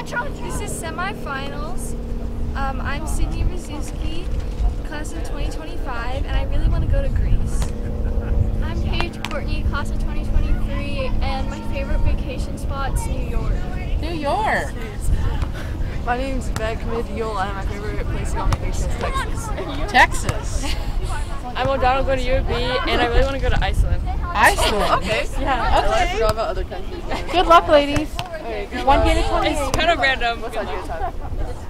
This is semifinals. Um, I'm Sydney Raszewski, class of 2025, and I really want to go to Greece. I'm Paige Courtney, class of 2023, and my favorite vacation spot's New York. New York. My name's Beck Midiola, and my favorite place to go on vacation is Texas. Texas. I'm O'Donnell, going to U of B, and I really want to go to Iceland. Iceland. Okay. Yeah. I Okay. forgot about other countries. Good luck, ladies. Okay, good One luck. game to twenty. It's kind of random. What side do you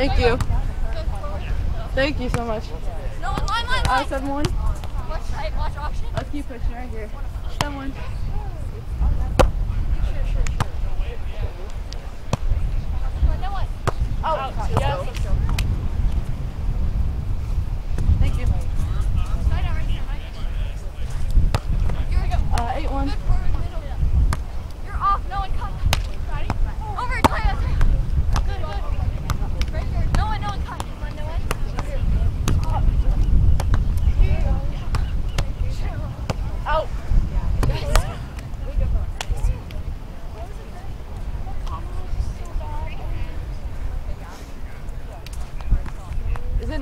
Thank you. Thank you so much. No, line, line, Uh, line. seven one. Watch, watch option. Let's keep pushing right here. One. No one. Oh, yes. Let's go. Thank you. Slide out right here, right here. Here we go. Uh, eight one. Good forward middle. You're off. No one cut. Ready? Over. Play us. Good, good. Right here. No one, no one cut. Come on, no one. Out.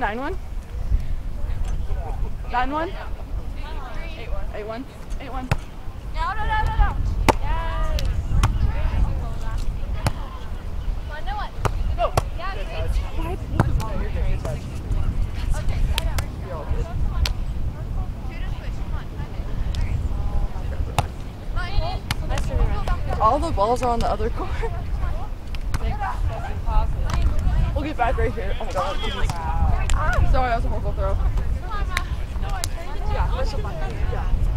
Nine one? Nine one? Eight one. Eight one. No, no, no, no, no. Yes. Come on, no one. Go. Yeah, great. touch. No, you're good. Good touch. Okay, slide out. You're all good. Shoot a switch. Come on, time it. all the balls are on the other court. We'll get back right here. Oh my god. Sorry, that was a horrible throw. Yeah.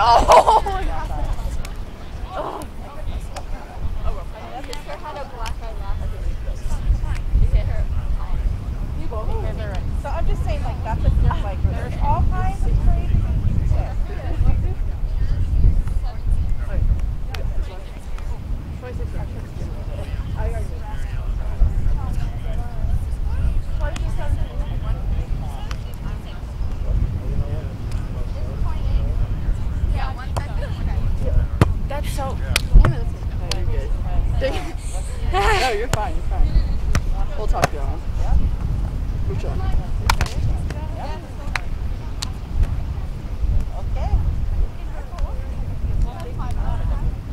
No! Oh. Sister had a black eye last week. It hit her. Okay, they're right. So I'm just saying, like, that's a good, like, there's all kinds of crazy things to Yeah, one second. That's so. No, you're fine, you're fine. We'll talk to you on. Good job. Okay.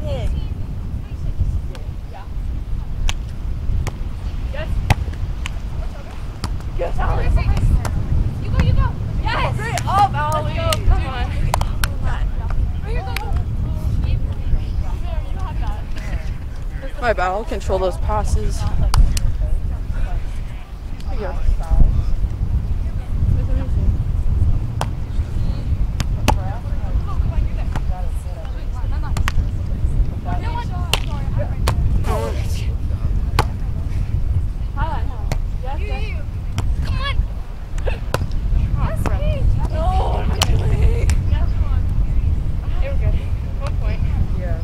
Big. Yes, Alex. You go, you go. Yes. Great up, Ali. Come on. Where you go? You have that. My bad, I'll control those passes. Here you go. No one. You, you, you. Come on. That's me. No, Here we go. One point. Yeah.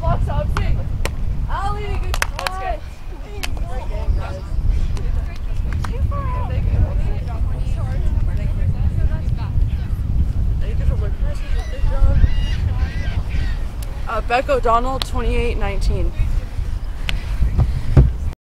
Box up, big. Ali, good try. Great game, guys. Thank you for my passes. Good job. Uh, Beck O'Donnell, 2819.